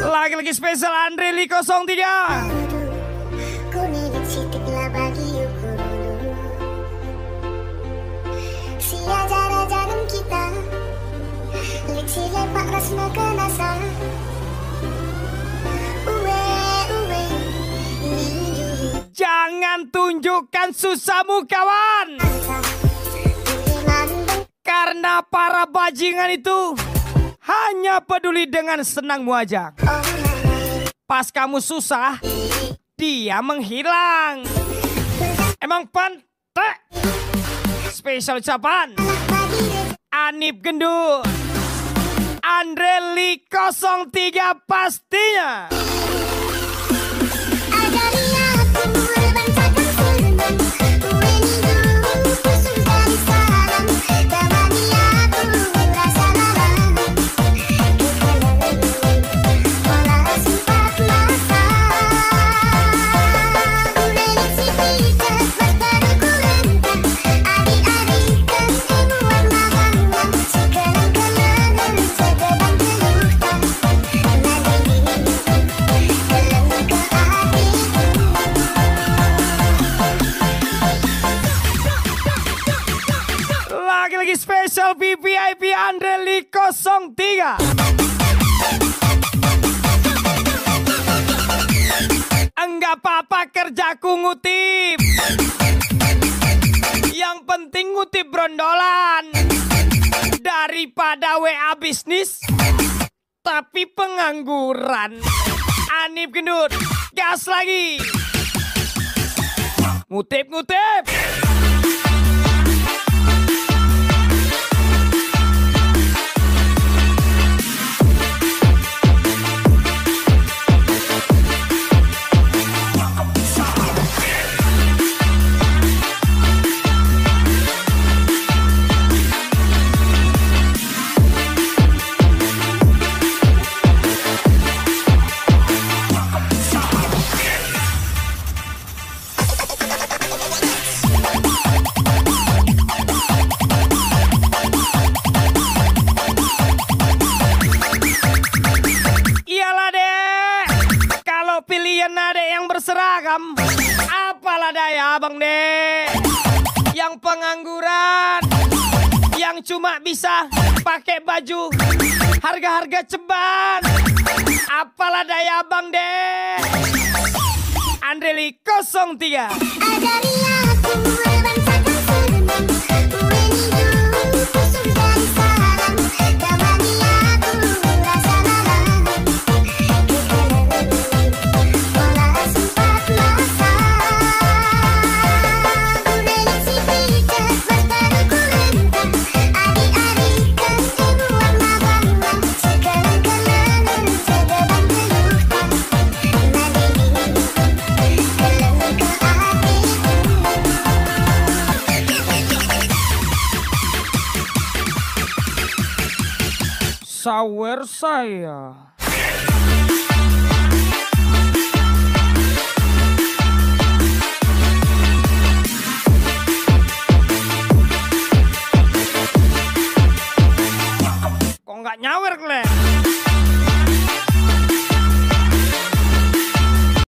Lagi-lagi spesial Andre Li 03 Jangan tunjukkan susahmu kawan Para bajingan itu Hanya peduli dengan senangmu aja Pas kamu susah Dia menghilang. Emang pantek Spesial ucapan. Anip Gendut. Andre Li 03 pastinya lagi spesial VVIP Andreli 03 Enggak apa-apa kerjaku ngutip. Yang penting ngutip brondolan. Daripada WA bisnis Tapi pengangguran. Anip gendut Gas lagi. Ngutip-ngutip berseragam. Apalah daya abang deh Yang pengangguran. Yang cuma bisa pakai baju Harga-harga ceban. Apalah daya abang deh Andreli 03 Ada sawer saya. Kok nggak nyawer, Glenn?